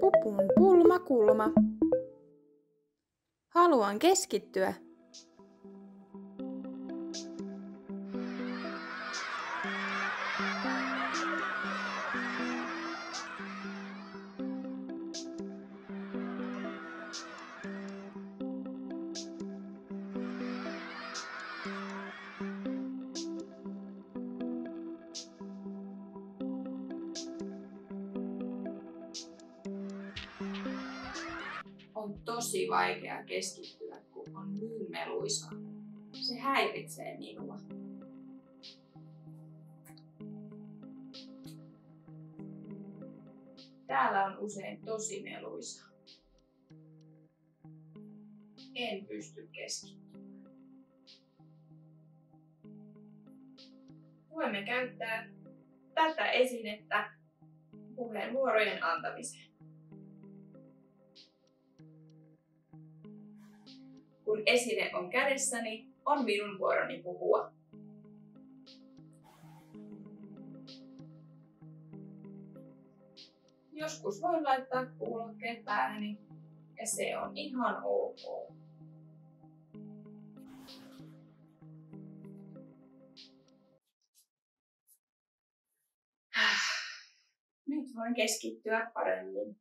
Pupun pulma kulma. Haluan keskittyä. Tosi vaikea keskittyä, kun on niin meluisa. Se häiritsee minua. Täällä on usein tosi meluisa. En pysty keskittymään. Voimme käyttää tätä esinettä puheenvuorojen antamiseen. Kun esine on kädessäni, on minun vuoroni puhua. Joskus voin laittaa kuulokkeet päähäni ja se on ihan ok. Nyt voin keskittyä paremmin.